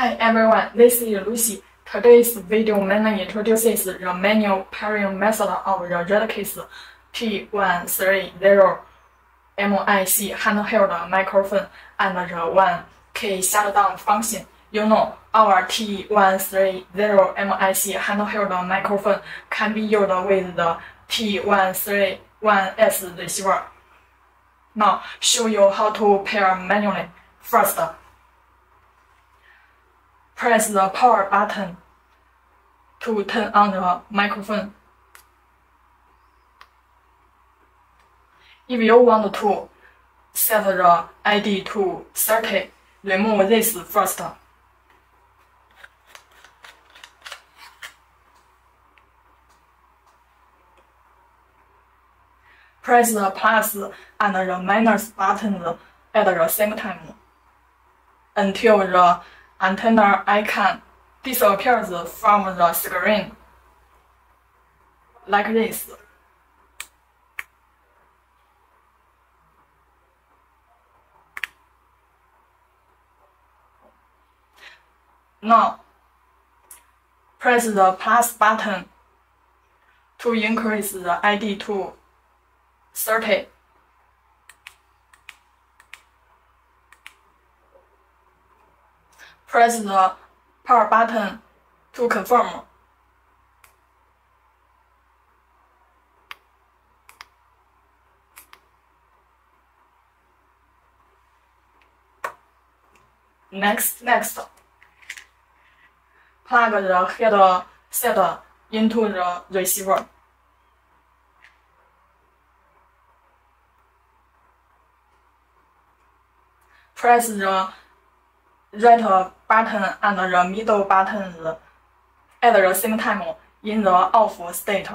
Hi everyone, this is Lucy. Today's video mainly introduces the manual pairing method of the Retekess T130 MIC handheld microphone and the one-key shutdown function. You know, our T130 MIC handheld microphone can be used with the T131S receiver. Now, show you how to pair manually. First, press the power button to turn on the microphone. If you want to set the ID to 30, remove this first. Press the plus and the minus buttons at the same time until the antenna icon disappears from the screen, like this. Now, press the plus button to increase the ID to 30. Press the power button to confirm. Next, next. Plug the headset into the receiver. Press the right button and the middle buttons at the same time in the off state,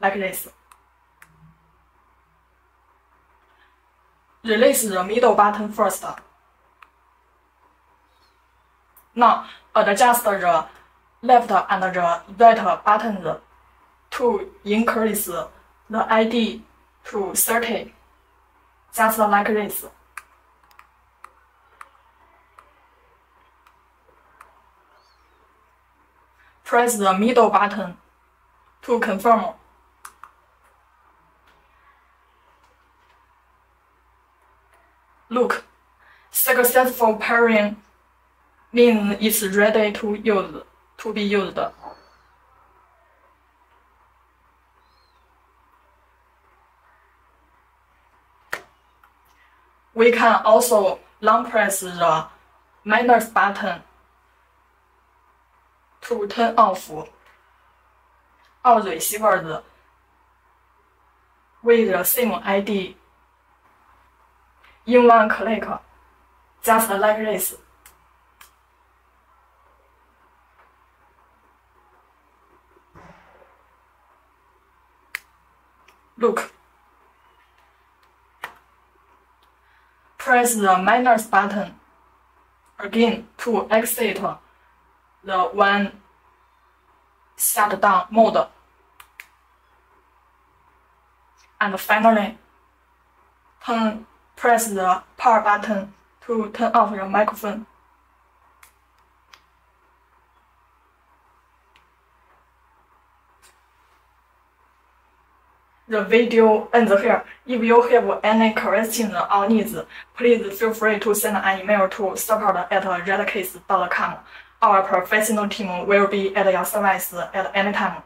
like this. Release the middle button first. Now, adjust the left and the right buttons to increase the ID to 30, just like this. Press the middle button to confirm. Look, successful pairing means it's ready to use to be used. We can also long press the minus button to turn off all the receivers with the same ID in one click, just like this. Look. Press the minus button again to exit the one shutdown mode. And finally, turn, press the power button to turn off your microphone. The video ends here. If you have any questions or needs, please feel free to send an email to support at retekess.com. Our professional team will be at your service at any time.